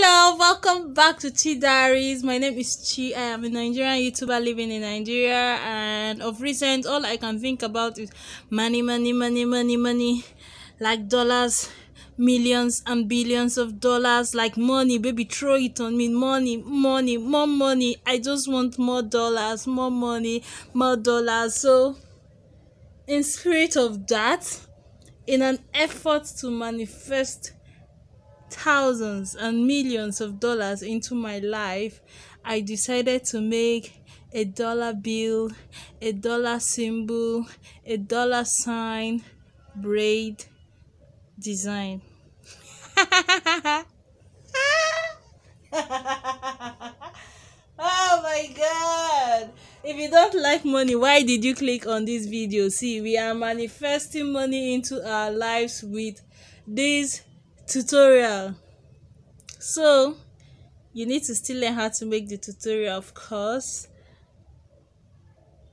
Love, welcome back to Chy Diaries. My name is Chy. I am a Nigerian YouTuber living in Nigeria and of recent all I can think about is money, money, money, money, money. Like dollars, millions and billions of dollars. Like money, baby, throw it on me. Money, money, more money. I just want more dollars, more money, more dollars. So in spirit of that, in an effort to manifest thousands and millions of dollars into my life, I decided to make a dollar bill, a dollar symbol, a dollar sign braid design. oh my god if you don't like money why did you click on this video see we are manifesting money into our lives with this tutorial. So you need to still learn how to make the tutorial of course.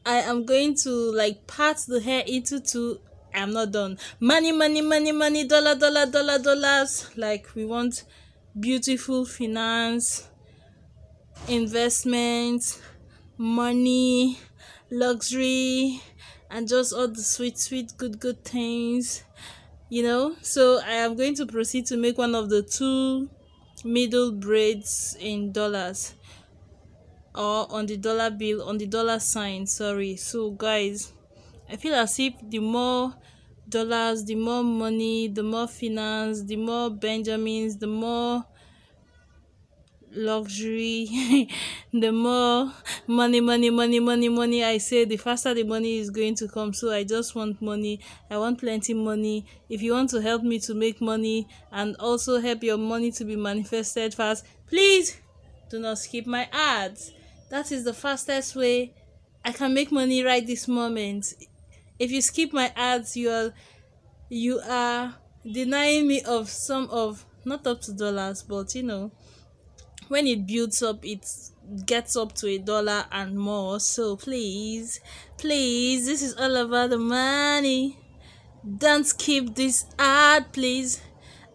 I am going to like part the hair into two. I'm not done. Money money money money dollar dollar dollar dollars. Like we want beautiful finance investment money luxury and just all the sweet sweet good good things you know? So i am going to proceed to make one of the two middle braids in dollars. Or on the dollar bill on the dollar sign sorry. So guys i feel as if the more dollars the more money the more finance the more benjamins the more luxury the more money money money money money. I say the faster the money is going to come. So i just want money. I want plenty money. If you want to help me to make money and also help your money to be manifested fast please do not skip my ads. That is the fastest way i can make money right this moment. If you skip my ads you are you are denying me of some of not up to dollars but you know when it builds up it gets up to a dollar and more. So please please this is all about the money. Don't skip this ad please.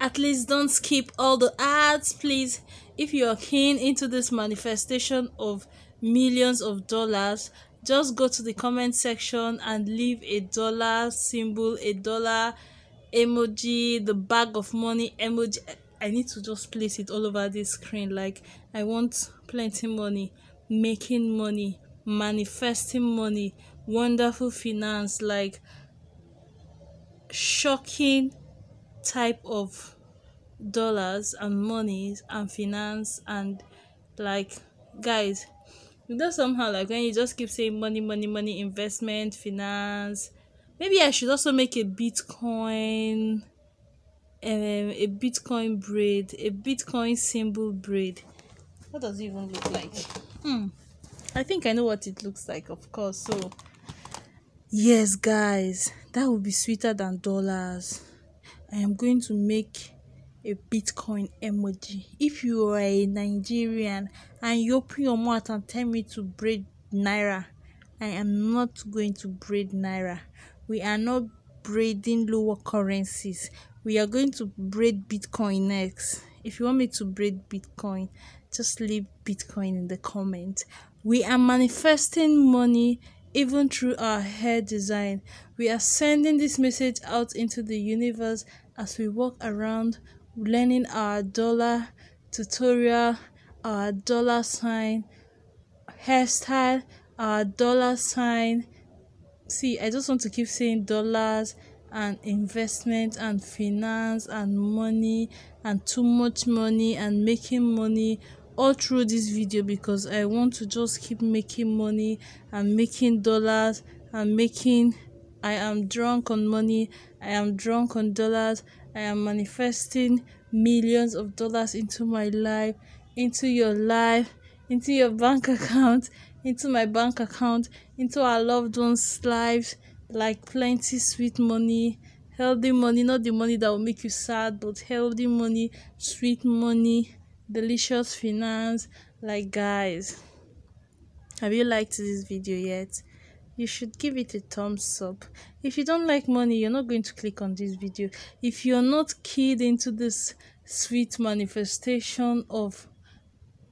At least don't skip all the ads please. If you're keen into this manifestation of millions of dollars just go to the comment section and leave a dollar symbol a dollar emoji the bag of money emoji I need to just place it all over this screen. Like, I want plenty money, making money, manifesting money, wonderful finance, like shocking type of dollars and monies and finance and like guys you know somehow like when you just keep saying money money money investment finance maybe i should also make a bitcoin um, a bitcoin braid a bitcoin symbol braid. What does it even look like? Hmm. I think i know what it looks like of course so. Yes guys that would be sweeter than dollars. I am going to make a bitcoin emoji. If you are a nigerian and you open your mouth and tell me to braid naira i am not going to braid naira. We are not braiding lower currencies we are going to braid bitcoin next. If you want me to braid bitcoin just leave bitcoin in the comment. We are manifesting money even through our hair design. We are sending this message out into the universe as we walk around learning our dollar tutorial our dollar sign hairstyle our dollar sign. See i just want to keep saying dollars and investment and finance and money and too much money and making money all through this video because i want to just keep making money and making dollars and making i am drunk on money i am drunk on dollars i am manifesting millions of dollars into my life into your life into your bank account into my bank account into our loved ones lives like plenty sweet money healthy money not the money that will make you sad but healthy money sweet money delicious finance. Like guys have you liked this video yet? You should give it a thumbs up. If you don't like money you're not going to click on this video. If you're not keyed into this sweet manifestation of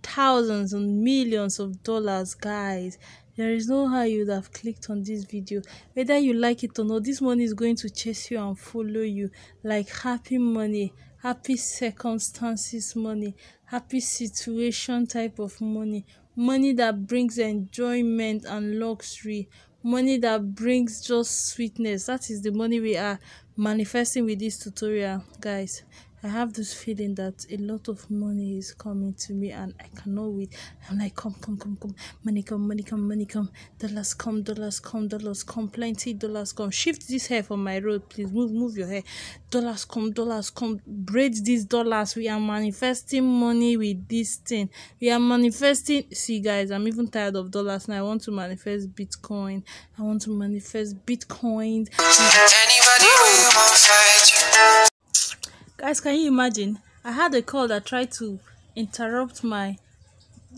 thousands and millions of dollars guys there is no how you would have clicked on this video. Whether you like it or not this money is going to chase you and follow you. Like happy money happy circumstances money happy situation type of money. Money that brings enjoyment and luxury. Money that brings just sweetness. That is the money we are manifesting with this tutorial guys I have this feeling that a lot of money is coming to me and I cannot wait. I'm like, come, come, come, come. Money come, money come, money come. Dollars come, dollars come, dollars come. Plenty dollars come. Shift this hair from my road, please. Move, move your hair. Dollars come, dollars come. Braid these dollars. We are manifesting money with this thing. We are manifesting. See, guys, I'm even tired of dollars now. I want to manifest Bitcoin. I want to manifest Bitcoin. Anybody Guys, can you imagine? I had a call that tried to interrupt my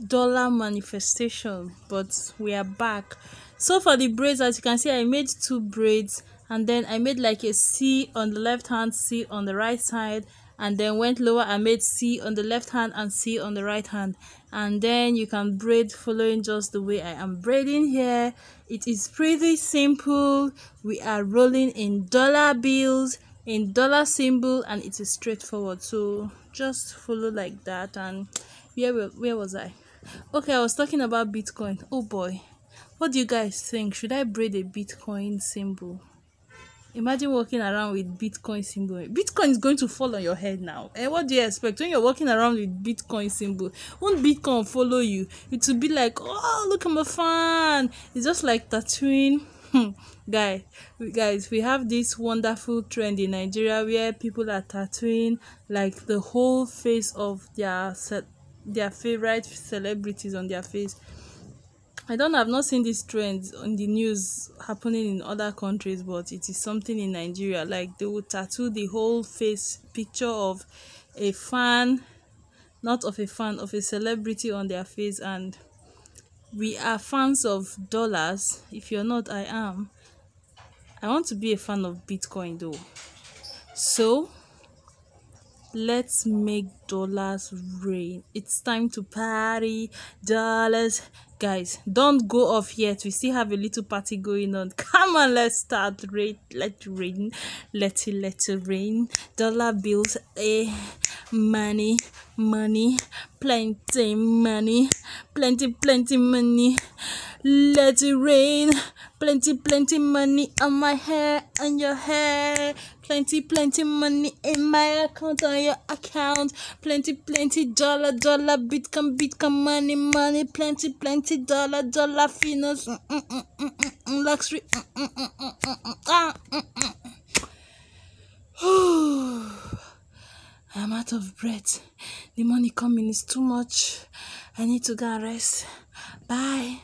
dollar manifestation, but we are back. So for the braids, as you can see, I made two braids and then I made like a C on the left hand, C on the right side, and then went lower I made C on the left hand and C on the right hand and then you can braid following just the way I am braiding here it is pretty simple we are rolling in dollar bills in dollar symbol and it is straightforward. So just follow like that and where where was i? Okay i was talking about bitcoin. Oh boy. What do you guys think? Should i braid a bitcoin symbol? Imagine walking around with bitcoin symbol. Bitcoin is going to fall on your head now. And eh, what do you expect? When you're walking around with bitcoin symbol won't bitcoin follow you? It will be like oh look i'm a fan. It's just like tattooing Hmm, guy guys we have this wonderful trend in nigeria where people are tattooing like the whole face of their their favorite celebrities on their face. I don't I've not seen this trend on the news happening in other countries but it is something in nigeria. Like they will tattoo the whole face picture of a fan not of a fan of a celebrity on their face and we are fans of dollars. If you're not i am. I want to be a fan of bitcoin though. So let's make dollars rain. It's time to party dollars. Guys don't go off yet. We still have a little party going on. Come on let's start. Rain let rain let it let it rain. Dollar bills eh money money. Plenty money plenty plenty money let it rain plenty plenty money on my hair on your hair plenty plenty money in my account on your account plenty plenty dollar dollar bitcoin bitcoin money money plenty plenty dollar dollar finos mm mm mm, mm, mm, mm, luxury ah, I'm out of breath. The money coming is too much. I need to go rest. Bye.